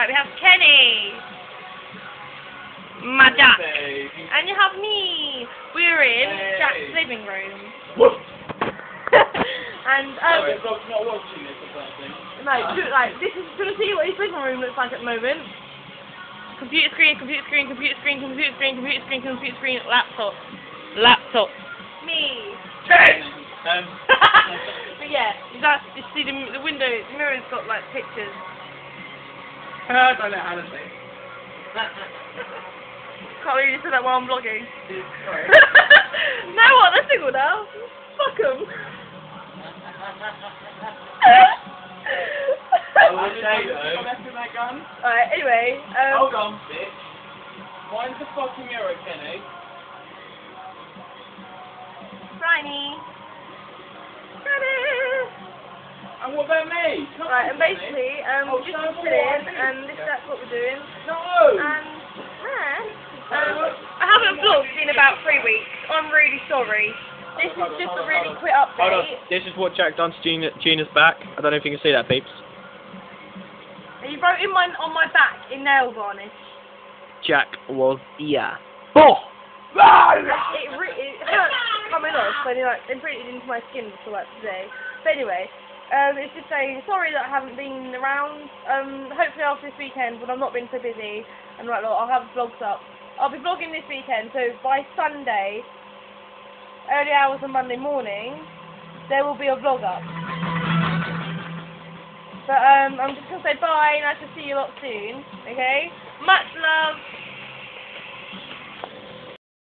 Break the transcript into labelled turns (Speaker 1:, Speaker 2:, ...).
Speaker 1: Right, we have Kenny. My Jack.
Speaker 2: Baby.
Speaker 1: And you have me. We're in
Speaker 2: Hey.
Speaker 1: Jack's living room.
Speaker 2: Woof.
Speaker 1: and, um,
Speaker 2: Sorry, Rob's not watching this or something.
Speaker 1: no, do- like, this is, gonna see what his living room looks like at the moment? Computer screen, computer screen, computer screen, computer screen, computer screen, computer screen, laptop. Laptop. Me.
Speaker 2: Ten! Um,
Speaker 1: but yeah, that's, you see the, the window, the mirror's got like pictures.
Speaker 2: I don't know how to say.
Speaker 1: Can't believe you said that while I'm vlogging.
Speaker 2: Sorry.
Speaker 1: no what, they're single now. Fuck them.
Speaker 2: I will say though. I'm after that gun.
Speaker 1: Alright, anyway, um,
Speaker 2: Hold on, bitch. Mine's the fucking mirror, Kenny.
Speaker 1: Briny.
Speaker 2: And what about me? Come
Speaker 1: Right, and basically, um,
Speaker 2: Oh,
Speaker 1: we're just
Speaker 2: so
Speaker 1: chilling, and this that's what we're doing.
Speaker 2: No!
Speaker 1: And, man, um, I haven't vlogged in about three weeks. I'm really sorry. This is just a really
Speaker 2: hold on.
Speaker 1: quick
Speaker 3: Hold on.
Speaker 1: update.
Speaker 3: This is what Jack done to Gina, Gina's back. I don't know if you can see that, peeps.
Speaker 1: And you wrote in my, on my back in nail varnish.
Speaker 3: Jack was yeah. Oh!
Speaker 1: It, re- it hurts coming off when it like imprinted into my skin for like today. But anyway, um, it's just saying sorry that I haven't been around. Um, hopefully after this weekend when I've not been so busy and look, I'll have vlogs up. I'll be vlogging this weekend, so by Sunday, early hours on Monday morning, there will be a vlog up. But um, I'm just gonna say bye. Nice to see you lot soon. Okay. Much love.